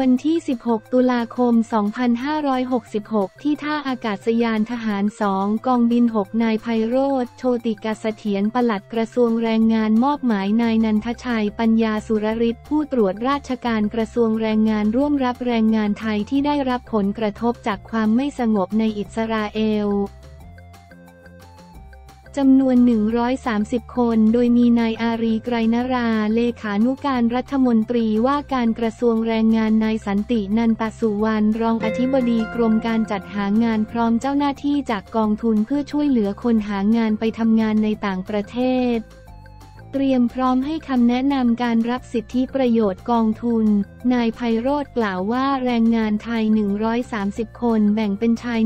วันที่ 16 ตุลาคม 2566 ที่ท่าอากาศยานทหาร 2 กองบิน 6 นายไพโรธโชติกาเสถียรปลัดกระทรวงแรงงานมอบหมายนายนันทชัย ปัญญาสุรฤทธิ์ผู้ตรวจราชการกระทรวงแรงงานร่วมรับแรงงานไทยที่ได้รับผลกระทบจากความไม่สงบในอิสราเอล จำนวน 130 คน โดยมีนายอารีไกรนรา เลขานุการรัฐมนตรีว่าการกระทรวงแรงงานนายสันตินันตสุวรรณรองอธิบดีกรมการจัดหางานพร้อมเจ้าหน้าที่จากกองทุนเพื่อช่วยเหลือคนหางานไปทำงานในต่างประเทศ เตรียมพร้อมให้คำแนะนำการรับสิทธิประโยชน์กองทุน นายไพโรธกล่าวว่าแรงงานไทย 130 คนแบ่งเป็นชาย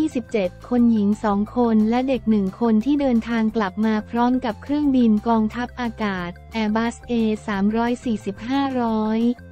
127 คนหญิง 2 คนและเด็ก 1 คนที่เดินทางกลับมาพร้อมกับเครื่องบินกองทัพอากาศ Airbus A340-500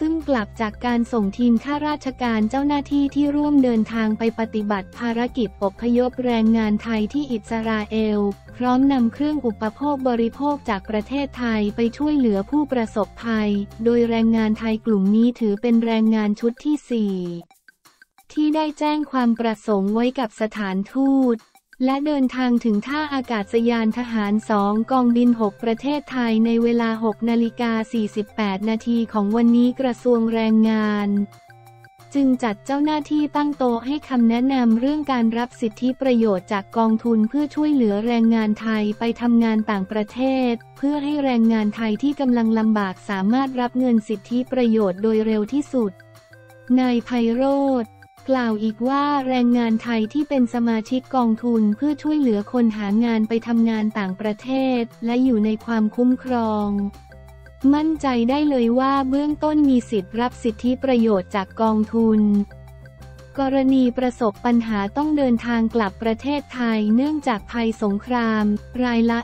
ซึ่งกลับจากการส่งทีมข้าราชการเจ้าหน้าที่ที่ร่วมเดินทางไปปฏิบัติภารกิจอพยพแรงงานไทยที่อิสราเอล พร้อมนำเครื่องอุปโภคบริโภคจากประเทศไทยไปช่วยเหลือผู้ประสบภัย โดยแรงงานไทยกลุ่มนี้ถือเป็นแรงงานชุดที่ 4 ที่ได้แจ้งความประสงค์ไว้กับสถานทูต และเดินทางถึงท่าอากาศยานทหารสองกองบิน 6 ประเทศไทยในเวลา 6 นาฬิกา 48 นาทีของวันนี้กระทรวงแรงงาน จึงจัดเจ้าหน้าที่ตั้งโต๊ะให้คำแนะนำเรื่องการรับสิทธิประโยชน์จากกองทุนเพื่อช่วยเหลือแรงงานไทยไปทำงานต่างประเทศ เพื่อให้แรงงานไทยที่กำลังลำบากสามารถรับเงินสิทธิประโยชน์โดยเร็วที่สุดนายไพโรธ กล่าวอีกว่าแรงงานไทยที่เป็นสมาชิกกองทุนเพื่อช่วยเหลือคนหางานไปทำงานต่างประเทศ และอยู่ในความคุ้มครอง มั่นใจได้เลยว่าเบื้องต้นมีสิทธิ์รับสิทธิประโยชน์จากกองทุน กรณีประสบปัญหาต้องเดินทางกลับประเทศไทยเนื่องจากภัยสงคราม รายละ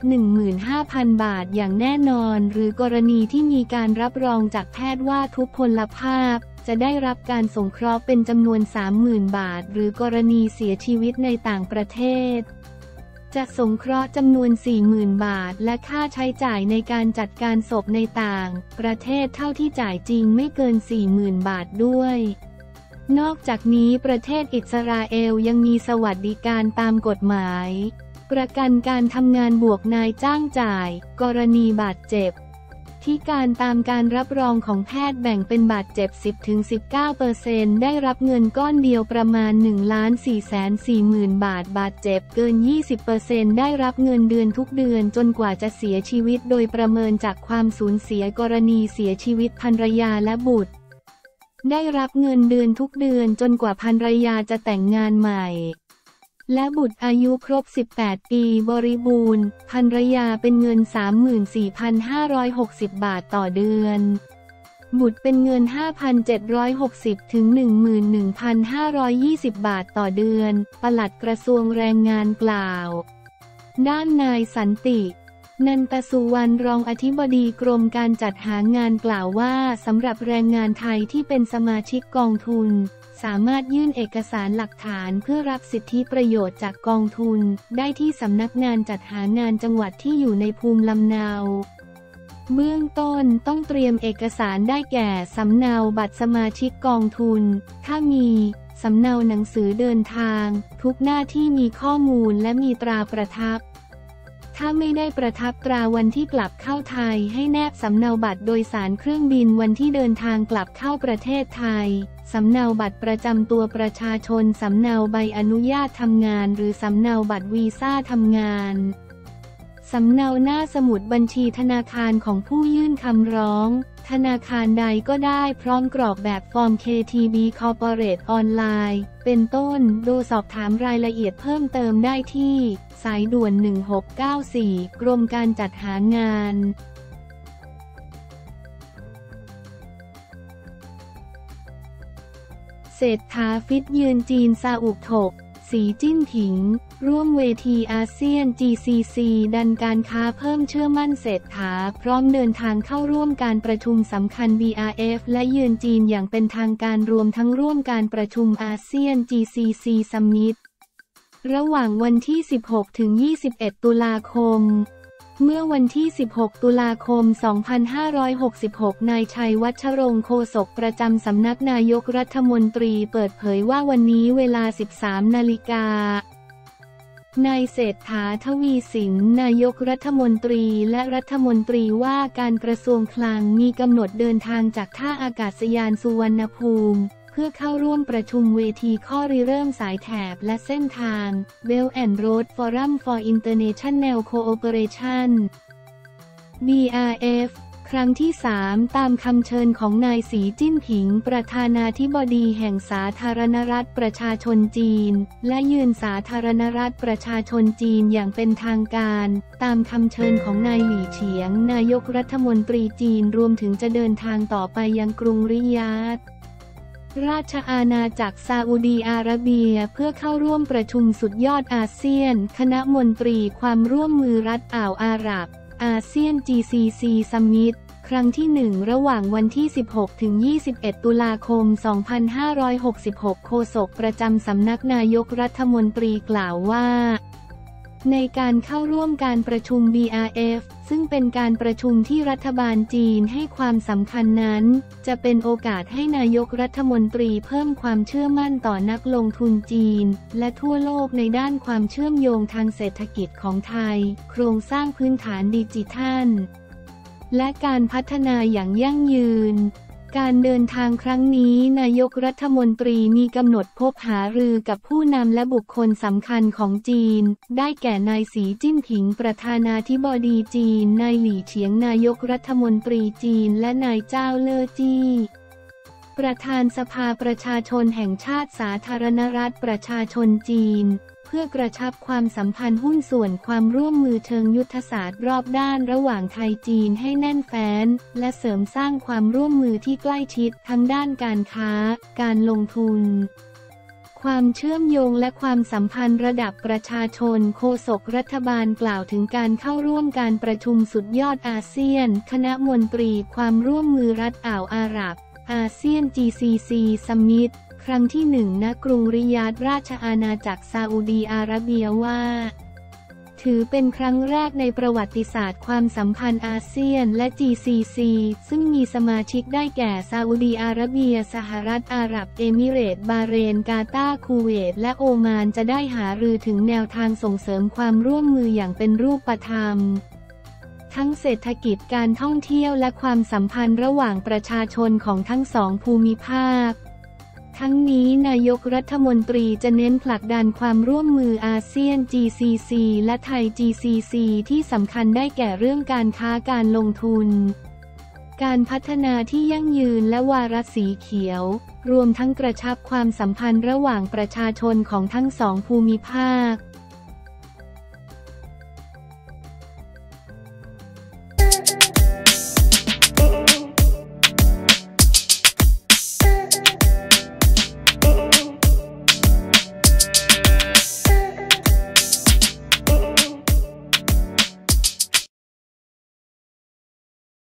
15,000 บาทอย่างแน่นอน หรือกรณีที่มีการรับรองจากแพทย์ว่าทุพพลภาพ จะได้รับการสงเคราะห์เป็นจำนวน 30,000 บาท หรือกรณีเสียชีวิตในต่างประเทศ จะสงเคราะห์จำนวน 40,000 บาท และค่าใช้จ่ายในการจัดการศพในต่าง ประเทศเท่าที่จ่ายจริงไม่เกิน 40,000 บาทด้วยนอกจากนี้ประเทศอิสราเอลยังมีสวัสดิการตามกฎหมาย ประกันการทำงานบวกนายจ้างจ่าย กรณีบาดเจ็บ ที่การตามการรับรองของแพทย์แบ่งเป็นบาดเจ็บ 10-19%ได้รับเงินก้อนเดียวประมาณ 1 ล้าน4 4 0 0 0 0บาท บาดเจ็บเกิน 20%ได้รับเงินเดือนทุกเดือนจนกว่าจะเสียชีวิตโดยประเมินจากความสูญเสียกรณีเสียชีวิตภรรยาและบุตร ได้รับเงินเดือนทุกเดือนจนกว่าภรรยาจะแต่งงานใหม่ และบุตรอายุครบ 18 ปีบริบูรณ์ภรรยาเป็นเงิน 34,560 บาทต่อเดือน บุตรเป็นเงิน 5,760 ถึง 11,520 บาทต่อเดือน ปลัดกระทรวงแรงงานกล่าว ด้านนายสันตินันตสุวรรณรองอธิบดีกรมการจัดหางานกล่าวว่าสำหรับแรงงานไทยที่เป็นสมาชิกกองทุน สามารถยื่นเอกสารหลักฐานเพื่อรับสิทธิประโยชน์จากกองทุน ได้ที่สำนักงานจัดหางานจังหวัดที่อยู่ในภูมิลำเนา เบื้องต้นต้องเตรียมเอกสารได้แก่สำเนาบัตรสมาชิกกองทุน ถ้ามีสำเนาหนังสือเดินทาง ทุกหน้าที่มีข้อมูลและมีตราประทับ ถ้าไม่ได้ประทับตราวันที่กลับเข้าไทย ให้แนบสำเนาบัตรโดยสารเครื่องบินวันที่เดินทางกลับเข้าประเทศไทย สำเนาบัตรประจำตัวประชาชน สำเนาใบอนุญาตทำงาน หรือสำเนาบัตรวีซ่าทำงาน สำเนาหน้าสมุดบัญชีธนาคารของผู้ยื่นคำร้อง ธนาคารใดก็ได้พร้อมกรอกแบบฟอร์ม KTB Corporate Online เป็นต้น ดูสอบถามรายละเอียดเพิ่มเติมได้ที่ สายด่วน 1694 กรมการจัดหางานเศรษฐาฟิตยืนจีนซาอุกถก สีจิ้นผิง ร่วมเวทีอาเซียน GCC ดันการค้าเพิ่มเชื่อมั่นเศรษฐา พร้อมเดินทางเข้าร่วมการประชุมสำคัญ BRF และยืนจีนอย่างเป็นทางการรวมทั้งร่วมการประชุมอาเซียน GCC Summit ระหว่างวันที่ 16 ถึง 21 ตุลาคมเมื่อวันที่ 16 ตุลาคม 2566 นายชัยวัชรงค์โฆษกประจำสำนักนายกรัฐมนตรีเปิดเผยว่าวันนี้เวลา 13 นาฬิกา นายเศรษฐาทวีสิน นายกรัฐมนตรีและรัฐมนตรีว่าการกระทรวงคลังมีกำหนดเดินทางจากท่าอากาศยานสุวรรณภูมิ เพื่อเข้าร่วมประชุมเวทีข้อริเริ่มสายแถบและเส้นทาง Belt and Road Forum for International Cooperation BRF ครั้งที่3ตามคำเชิญของนายสีจิ้นผิง ประธานาธิบดีแห่งสาธารณรัฐประชาชนจีน และยืนสาธารณรัฐประชาชนจีนอย่างเป็นทางการ ตามคำเชิญของนายหลี่เฉียง นายกรัฐมนตรีจีนรวมถึงจะเดินทางต่อไปยังกรุงริยาดราชอาณาจักรซาอุดีอาระเบียเพื่อเข้าร่วมประชุมสุดยอดอาเซียน คณะมนตรีความร่วมมือรัฐอ่าวอาหรับ อาเซียน GCC Summit ครั้งที่หนึ่งระหว่างวันที่ 16 ถึง 21 ตุลาคม 2566 โฆษกประจำสำนักนายกรัฐมนตรีกล่าวว่า ในการเข้าร่วมการประชุม BRF ซึ่งเป็นการประชุมที่รัฐบาลจีนให้ความสำคัญนั้น จะเป็นโอกาสให้นายกรัฐมนตรีเพิ่มความเชื่อมั่นต่อนักลงทุนจีน และทั่วโลกในด้านความเชื่อมโยงทางเศรษฐกิจของไทย โครงสร้างพื้นฐานดิจิทัล และการพัฒนาอย่างยั่งยืน การเดินทางครั้งนี้นายกรัฐมนตรีมีกำหนดพบหารือกับผู้นำและบุคคลสำคัญของจีน ได้แก่นายสีจิ้นผิงประธานาธิบดีจีน นายหลี่เฉียงนายกรัฐมนตรีจีน และนายเจ้าเล่อจี้ประธานสภาประชาชนแห่งชาติสาธารณรัฐประชาชนจีน เพื่อกระชับความสัมพันธ์หุ้นส่วนความร่วมมือเชิงยุทธศาสตร์รอบด้านระหว่างไทยจีนให้แน่นแฟ้น และเสริมสร้างความร่วมมือที่ใกล้ชิดทั้งด้านการค้า การลงทุนความเชื่อมโยงและความสัมพันธ์ระดับประชาชนโฆษกรัฐบาลกล่าวถึงการเข้าร่วมการประชุมสุดยอดอาเซียน คณะมนตรีความร่วมมือรัฐอ่าวอาหรับ อาเซียน GCC Summit ครั้งที่หนึ่งณกรุงริยาดราชอาณาจักรซาอุดีอาระเบียว่า ถือเป็นครั้งแรกในประวัติศาสตร์ความสัมพันธ์อาเซียนและ GCC ซึ่งมีสมาชิกได้แก่ซาอุดีอาระเบีย สหรัฐอาหรับ เอมิเรตส์บาห์เรน กาตาร์คูเวต และโอมานจะได้หารือถึงแนวทางส่งเสริมความร่วมมืออย่างเป็นรูปธรรมทั้งเศรษฐกิจการท่องเที่ยวและความสัมพันธ์ระหว่างประชาชนของทั้งสองภูมิภาค ทั้งนี้นายกรัฐมนตรีจะเน้นผลักดันความร่วมมืออาเซียน GCC และไทย GCC ที่สำคัญได้แก่เรื่องการค้าการลงทุน การพัฒนาที่ยั่งยืนและวาระสีเขียว รวมทั้งกระชับความสัมพันธ์ระหว่างประชาชนของทั้งสองภูมิภาค